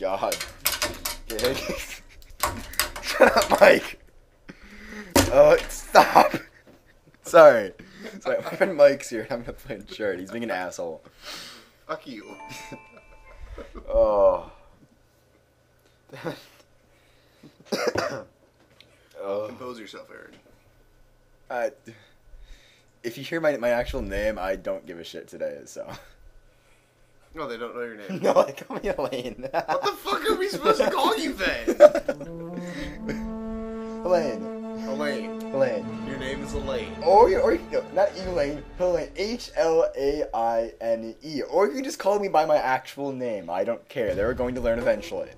god. Shut up, Mike. Oh, stop. Sorry. Sorry, my friend Mike's here. I'm gonna play a shirt. He's being an asshole. Fuck you. Oh. oh. Compose yourself, Aaron. Uh, if you hear my my actual name, I don't give a shit today. So. No, they don't know your name. no, they call me Elaine. What the fuck are we supposed to call you then? Elaine. Elaine. Elaine. Your name is Elaine. Or you, or you, no, not Elaine. Elaine. H L A I N E. Or you can just call me by my actual name. I don't care. They're going to learn eventually.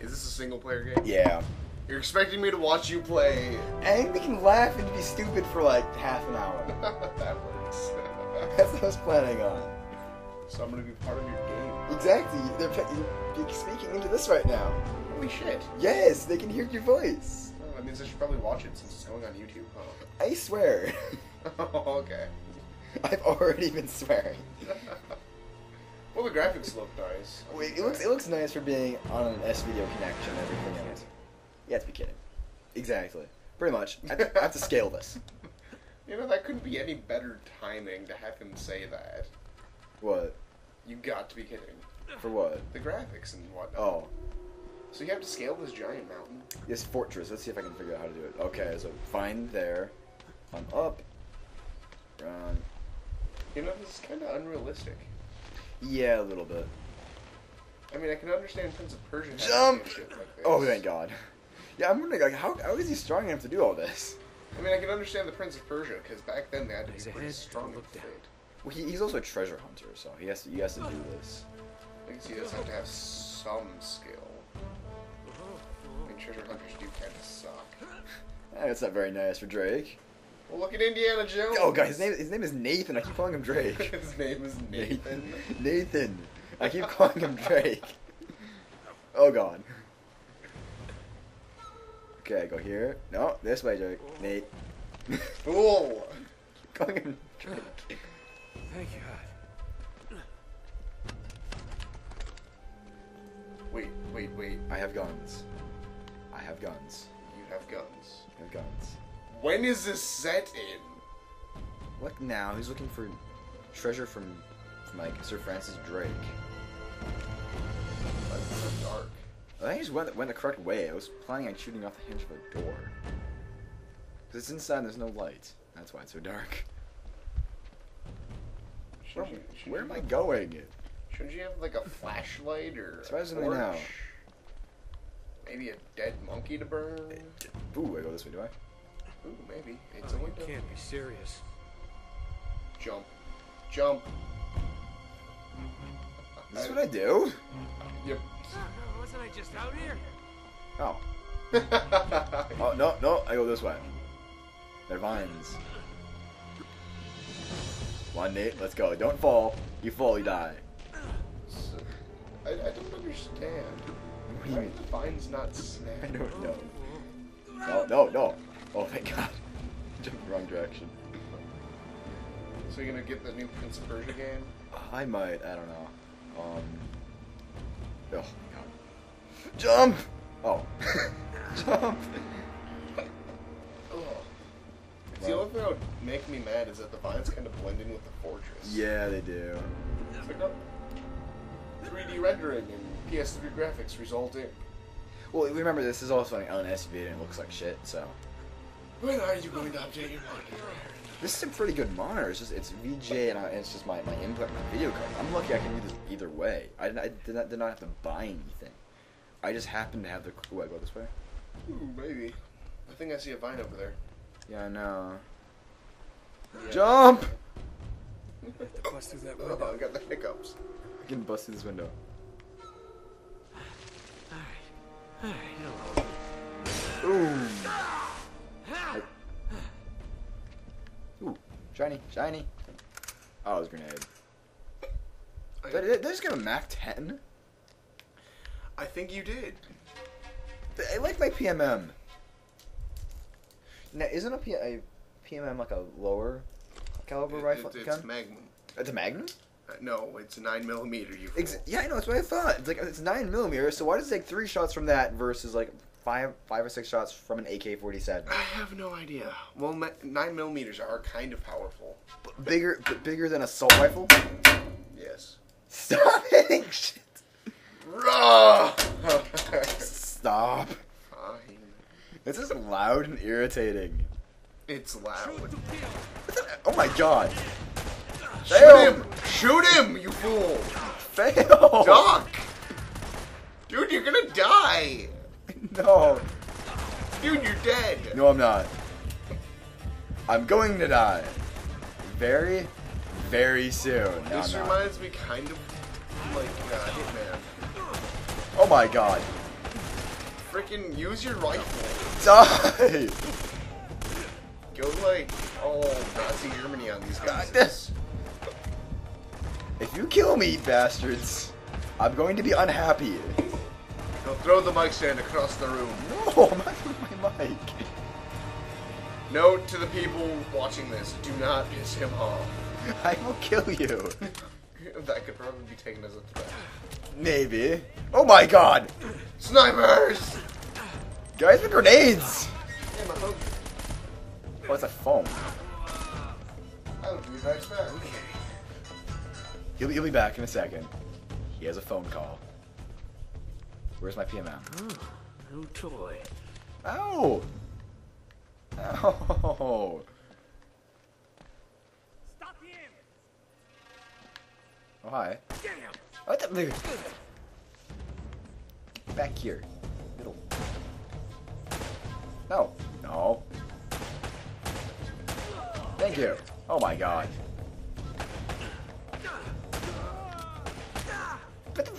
Is this a single player game? Yeah. You're expecting me to watch you play? And we can laugh and be stupid for like half an hour. that works. That's what I was planning on. so I'm gonna be part of your game. Exactly. They're, pe- you're speaking into this right now. Holy shit. Yes, they can hear your voice. Oh, that means I should probably watch it since it's going on YouTube, huh? I swear. Oh, okay. I've already been swearing. well, the graphics look nice. Wait, it looks it looks nice for being on an S video connection and everything else. You have to be kidding. Exactly. Pretty much. I have to scale this. You know, that couldn't be any better timing to have him say that. What? You got to be kidding. For what? The graphics and whatnot. Oh. So you have to scale this giant mountain? This fortress. Let's see if I can figure out how to do it. Okay, so find there. I'm up. Run. You know, this is kind of unrealistic. Yeah, a little bit. I mean, I can understand Prince of Persia Jump! to do shit like. Oh, thank God. Yeah, I'm wondering, like, how, how is he strong enough to do all this? I mean, I can understand the Prince of Persia because back then they had to be pretty strong and down. fit. Well, he, he's also a treasure hunter, so he has to, he has to do this. I guess he does have to have some skill. I mean, treasure hunters do kind of suck. That's not very nice for Drake. Well, look at Indiana Jones. Oh, God, his name, his name is Nathan. I keep calling him Drake. His name is Nathan. Nathan. I keep calling him Drake. Oh god. Okay, go here. No, this way, Drake. Nate. Fool. keep him Drake. Thank God. Wait, wait, wait. I have guns. I have guns. You have guns. I have guns. When is this set in? What now, he's looking for treasure from, from like Sir Francis Drake. That's so dark. I think I just went, went the correct way. I was planning on shooting off the hinge of a door. Because it's inside and there's no light. That's why it's so dark. Where, Shouldn't you, where am I have- going? Shouldn't you have like a flashlight or a Surprisingly, torch? no. Maybe a dead monkey to burn? Eh, ooh, I go this way, do I? Ooh, maybe. Oh, it's a Oh, you window. can't be serious. Jump. Jump. Is this what I do? Yep. Oh, wasn't I just out here? Oh. Oh, no, no, I go this way. They're vines. One, Nate, let's go. Don't fall. You fall, you die. I, I don't understand. What do you Why mean? are the vines not snapped? I don't know. No, no, no. Oh, thank God. Jumped the wrong direction. So you're gonna get the new Prince of Persia game? I might, I don't know. Um. Oh, my God. Jump! Oh. Jump! See, the only thing that would make me mad is that the vines kind of blend in with the fortress. Yeah, they do. It's like, oh, 3D rendering and PS3 graphics result in. Well, remember, this is also an SUV and it looks like shit, so. When are you going to update your monitor? This is a pretty good monitor. It's just it's VJ and, I, and it's just my, my input, my video card. I'm lucky I can do this either way. I, I did, not, did not have to buy anything. I just happen to have the. Ooh, I go this way. Ooh, maybe. I think I see a vine over there. Yeah, I know. Yeah. Jump! Have to bust through that Oh. I got the hiccups. I can bust through this window. Alright, hello. Ooh. Ooh, shiny, shiny. Oh, it was a grenade. I, Did, did I just get a Mac 10? I think you did. I like my PMM. Now, isn't a, P- a PMM like a lower caliber It- rifle it- it's gun? Magnum. It's a Magnum? Uh, no, it's a nine millimeter. You. Ex- yeah, I know. That's what I thought. It's like it's nine millimeter. So why does it take three shots from that versus like five, five or six shots from an AK-47? I have no idea. Well, nine millimeters are kind of powerful. Bigger, b- bigger than assault rifle. Yes. Stop hitting shit. Stop. Fine. This is loud and irritating. It's loud. Oh my god. Shoot Fail. him! Shoot him, you fool! Fail. Doc! Dude, you're gonna die! No. Dude, you're dead! No, I'm not. I'm going to die. Very, very soon. This not. reminds me kind of like uh, Hitman. Oh my god. Freaking use your rifle. Die. Go like all Nazi Germany on these guys. this. If you kill me, bastards, I'm going to be unhappy. Go throw the mic stand across the room. No, I'm not with my mic. Note to the people watching this: do not piss him off. I will kill you. that could probably be taken as a threat. Maybe. Oh my god. Snipers! Guys with grenades. Hey. Oh, it's a phone. I'll be. He'll, he'll be back in a second. He has a phone call. Where's my PMM? New toy. Ow! Ow! Stop him! Oh, hi. Get him! What the? Get Back here. Middle. No. No. Thank you. Oh my god.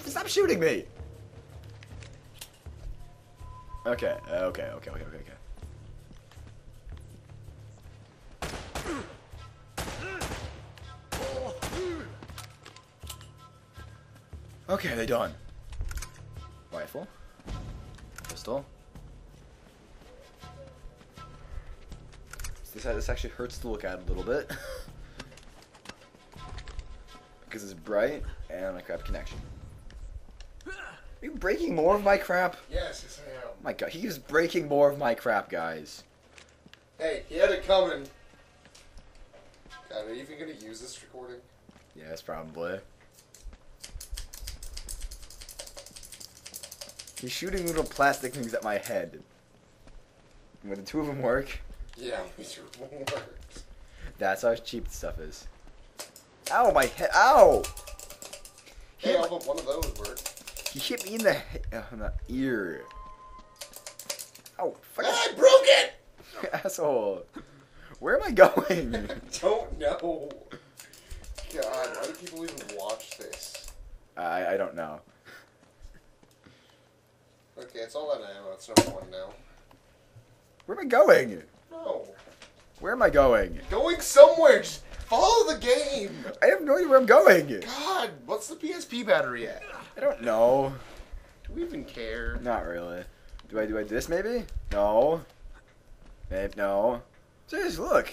Stop shooting me! Okay, okay, okay, okay, okay, okay. Okay, they're done. Rifle. Pistol. This, this actually hurts to look at a little bit. because it's bright and my crap connection. Are you breaking more of my crap? Yes, yes I am. my god, he's breaking more of my crap, guys. Hey, he had it coming. God, are you even gonna use this recording? Yes, probably. He's shooting little plastic things at my head. When the two of them work, Yeah, these works. that's how cheap stuff is. Ow, my head! Ow! He, Hey, all my- one of those worked. he hit me in the he- uh, in the ear. Ow! Fuck I broke it! asshole! Where am I going? Don't know. God, why do people even watch this? I I don't know. Okay, it's all that ammo. It's no fun now. Where am I going? No. Where am I going? Going somewhere. Just follow the game. I have no idea where I'm going. God, what's the PSP battery at? I don't know. Do we even care? Not really. Do I do I do this maybe? No. Maybe no. Jeez, look.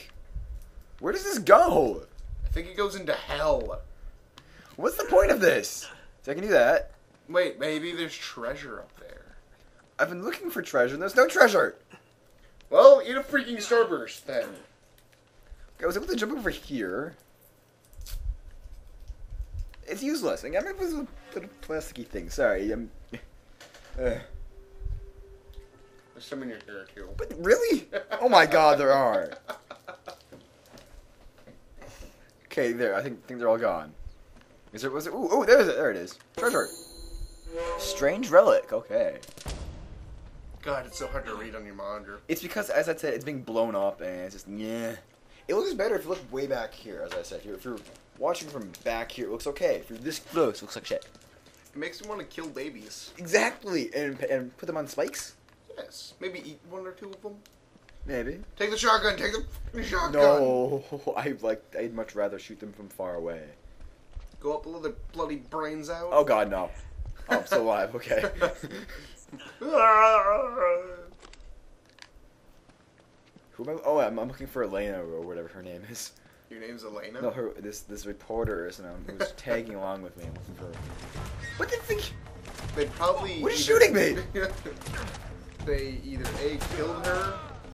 Where does this go? I think it goes into hell. What's the point of this? So I can do that. Wait, maybe there's treasure up there. I've been looking for treasure and there's no treasure. Well, eat a freaking starburst then. Okay, I was able to jump over here. It's useless. I'm able to put a plasticky thing. Sorry. I'm. Uh, There's some in your hair too. but really? Oh my god, there are. Okay, there. I think think they're all gone. Is there? Was it? Ooh, ooh, there's it. There it is. Treasure. Strange relic. Okay. God, it's so hard to read on your monitor. It's because, as I said, it's being blown up, and it's just yeah. It looks better if you look way back here, as I said. If you're, if you're watching from back here, it looks okay. If you're this close, it looks like shit. It makes me want to kill babies. Exactly, and and put them on spikes. Yes, maybe eat one or two of them. Maybe. Take the shotgun. Take the shotgun. No, I like. I'd much rather shoot them from far away. Go up, blow their bloody brains out. Oh God, no. Oh, I'm still alive. Okay. Who am I? Oh, I'm, I'm looking for Elena or whatever her name is. Your name's Elena. No, her this this reporter is um, who's tagging along with me. I'm looking for. What you think? They probably. What are you shooting me? they either a killed her